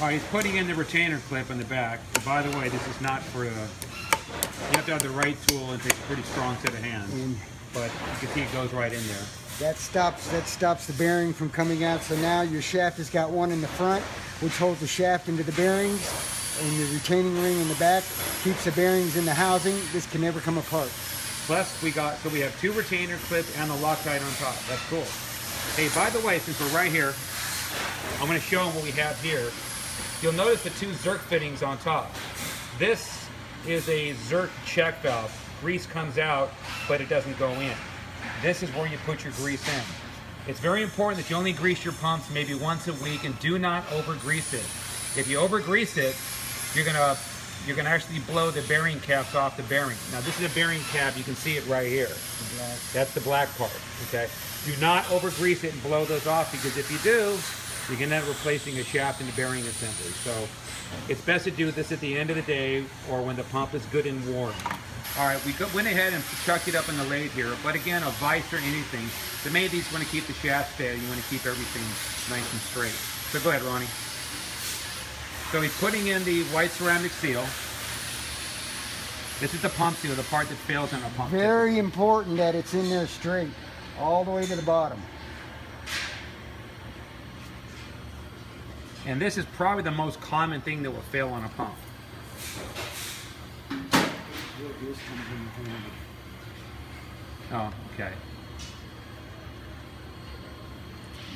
All right, he's putting in the retainer clip in the back. And by the way, this is not for a, you have to have the right tool and take a pretty strong set of hands. And mm. But you can see it goes right in there. that stops that stops the bearing from coming out. So now your shaft has got one in the front, which holds the shaft into the bearings, and the retaining ring in the back keeps the bearings in the housing. This can never come apart. Plus, we got, so we have two retainer clips and the Loctite on top. That's cool. Hey, by the way, since we're right here, I'm going to show them what we have here. You'll notice the two Zerk fittings on top. This is a Zerk check valve. Grease comes out, but it doesn't go in. This is where you put your grease in. It's very important that you only grease your pumps maybe once a week and do not over grease it. If you over grease it, you're gonna you're gonna actually blow the bearing caps off the bearing. Now this is a bearing cap, you can see it right here. That's the black part, okay? Do not over grease it and blow those off because if you do, you're gonna end up replacing a shaft and a bearing assembly. So it's best to do this at the end of the day or when the pump is good and warm. All right, we went ahead and chucked it up in the lathe here, but again, a vise or anything, the main thing is you want to keep the shaft steady, you want to keep everything nice and straight. So go ahead, Ronnie. So he's putting in the white ceramic seal. This is the pump seal, the part that fails on a pump. Very important that it's in there straight, all the way to the bottom. And this is probably the most common thing that will fail on a pump. Oh, okay.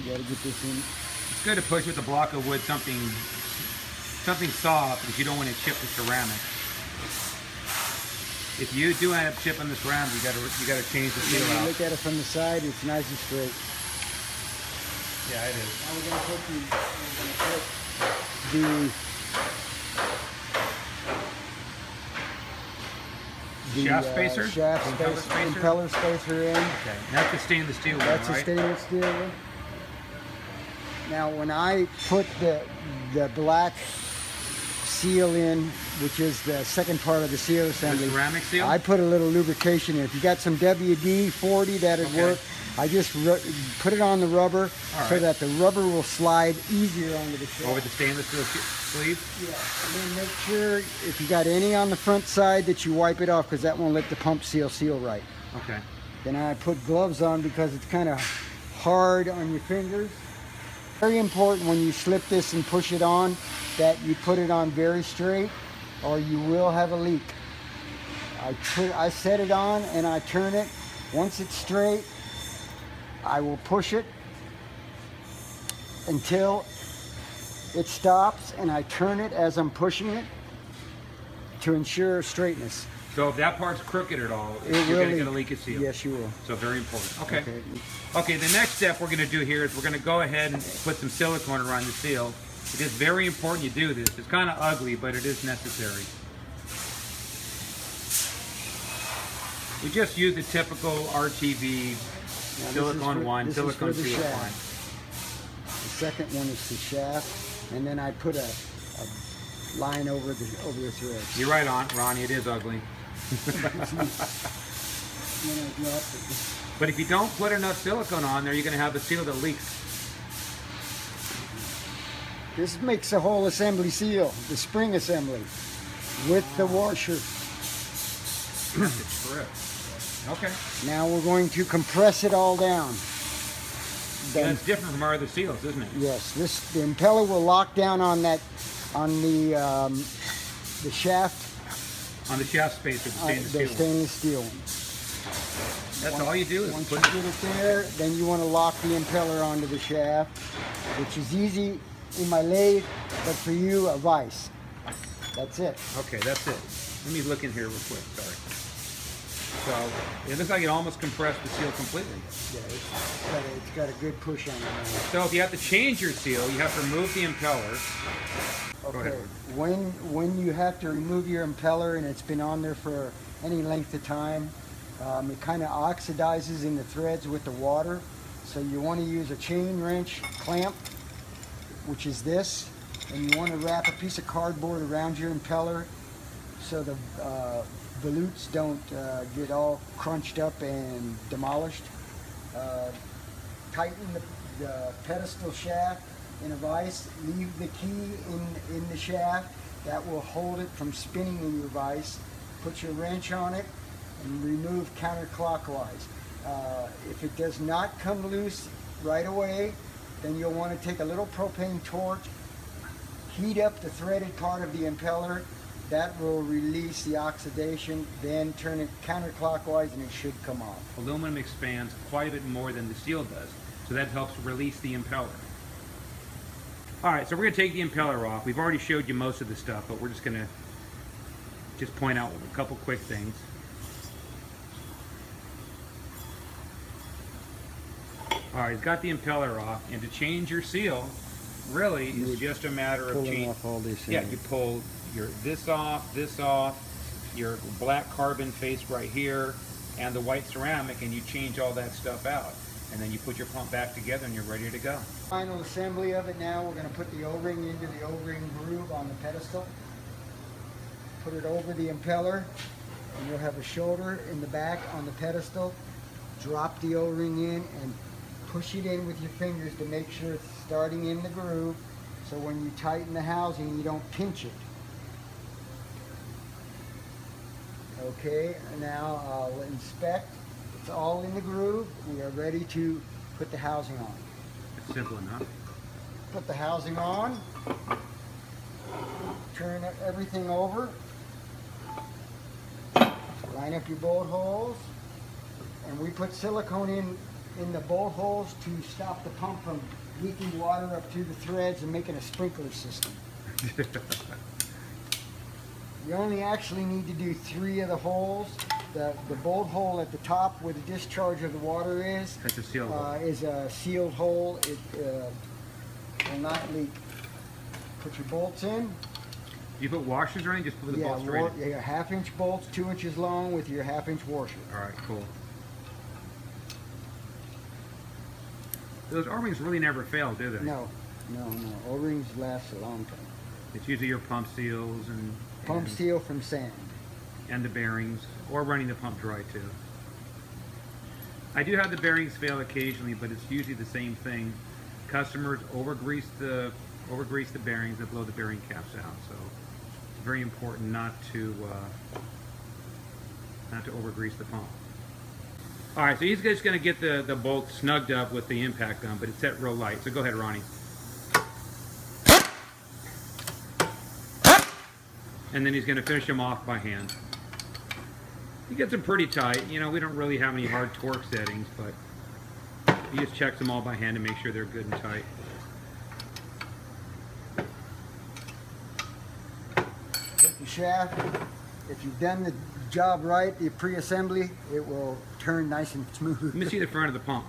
You gotta get this in. It's good to push with a block of wood something something soft because you don't want to chip the ceramic. If you do end up chipping the ceramic, you gotta you gotta change the seal out. look at it from the side, it's nice and straight. Yeah, it is. Now we're gonna put the, gonna put the the Shaft uh, spacer? shaft Impeller spacer, spacer? impeller spacer in. Okay, that's the stainless steel one, That's a stainless steel one. Now, when I put the the black seal in, which is the second part of the seal the assembly, ceramic seal? I put a little lubrication in. If you got some WD-40, that'd Okay. work. I just put it on the rubber so that the rubber will slide easier onto the shaft. Over the stainless steel sleeve? Yeah, and then make sure if you got any on the front side that you wipe it off because that won't let the pump seal seal right. Okay. Then I put gloves on because it's kind of hard on your fingers. Very important when you slip this and push it on that you put it on very straight or you will have a leak. I put I set it on and I turn it. Once it's straight, I will push it until it stops and I turn it as I'm pushing it to ensure straightness. So if that part's crooked at all, It you're will gonna get a leak. leak of seal. Yes, you will. So very important. Okay. Okay. Okay, the next step we're going to do here is we're going to go ahead and put some silicone around the seal. It is very important you do this. It's kind of ugly, but it is necessary. We just use the typical RTV Now, silicone for- one, silicone for the shaft. one. The second one is the shaft, and then I put a, a line over the over the threads. You're right on, Ronnie. It is ugly. Then I drop it. But if you don't put enough silicone on there, you're going to have a seal that leaks. This makes the whole assembly seal, the spring assembly, with the washer. That's a trip. Okay. Now we're going to compress it all down. Then, it's different from our other seals, isn't it? yes, this the impeller will lock down on that, on the um, the shaft, On the shaft spacer, the uh, stainless the steel. stainless steel. That's all you do is Once put you get it there, then you want to lock the impeller onto the shaft, which is easy in my lathe, but for you, a vise. That's it. Okay, that's it. Let me look in here real quick, sorry. So, it looks like it almost compressed the seal completely. Yeah, it's got a, it's got a good push on it. So if you have to change your seal, you have to remove the impeller. Go Okay, ahead. when when you have to remove your impeller and it's been on there for any length of time, um, it kind of oxidizes in the threads with the water. So you want to use a chain wrench clamp, which is this, and you want to wrap a piece of cardboard around your impeller so the uh, volutes don't uh, get all crunched up and demolished. Uh, tighten the, the pedestal shaft in a vise. Leave the key in, in the shaft. That will hold it from spinning in your vise. Put your wrench on it and remove counterclockwise. Uh, if it does not come loose right away, then you'll want to take a little propane torch, heat up the threaded part of the impeller. That will release the oxidation. Then turn it counterclockwise and it should come off. Aluminum expands quite a bit more than the steel does, so that helps release the impeller. All right, so we're gonna take the impeller off. We've already showed you most of the stuff, but we're just gonna just point out a couple quick things. All right, he's got the impeller off, and to change your seal, really, is just a matter of changing. off all this. Yeah, you pull your this off, this off, your black carbon face right here, and the white ceramic, and you change all that stuff out. And then you put your pump back together and you're ready to go. Final assembly of it now, we're going to put the O-ring into the O-ring groove on the pedestal. Put it over the impeller, and you'll have a shoulder in the back on the pedestal. Drop the O-ring in and push it in with your fingers to make sure it's starting in the groove. So when you tighten the housing, you don't pinch it. Okay, now I'll inspect. It's all in the groove. We are ready to put the housing on. It's simple enough. Put the housing on. Turn everything over. Line up your bolt holes. And we put silicone in, in the bolt holes to stop the pump from leaking water up through the threads and making a sprinkler system. You only actually need to do three of the holes. The, the bolt hole at the top where the discharge of the water is, That's a seal hole. uh, is a sealed hole. It uh, will not leak. Put your bolts in. Do you put washers or anything? Just put the yeah, bolts straight war- in? yeah, half inch bolts, two inches long with your half inch washer. All right, cool. Those O-rings really never fail, do they? No, no, no. O-rings last a long time. It's usually your pump seals and Pump and, seal from sand. and the bearings, or running the pump dry too. I do have the bearings fail occasionally, but it's usually the same thing. Customers overgrease the overgrease the bearings and blow the bearing caps out. So it's very important not to uh, not to overgrease the pump. All right, so he's just going to get the the bolt snugged up with the impact gun, but it's set real light. So go ahead, Ronnie. And then he's going to finish them off by hand. He gets them pretty tight. You know, we don't really have any hard torque settings, but he just checks them all by hand to make sure they're good and tight. Take the shaft. If you've done the job right, the pre-assembly, it will turn nice and smooth. Let me see the front of the pump.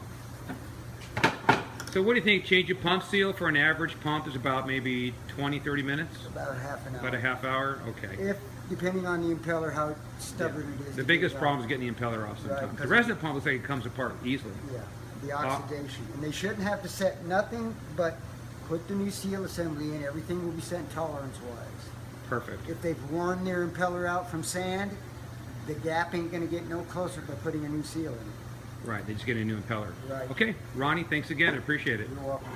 So what do you think? Change a pump seal for an average pump is about maybe 20, 30 minutes? About a half an hour. About a half hour? Okay. If, depending on the impeller, how stubborn it is. The biggest problem is getting the impeller off sometimes. The 'cause- rest of the pump looks like it comes apart easily. Yeah, the Uh, oxidation. And they shouldn't have to set nothing but put the new seal assembly in. Everything will be set tolerance-wise. Perfect. If they've worn their impeller out from sand, the gap ain't gonna get no closer by putting a new seal in it. Right, they just get a new impeller. Right. Okay, Ronnie, thanks again. I appreciate it. You're welcome.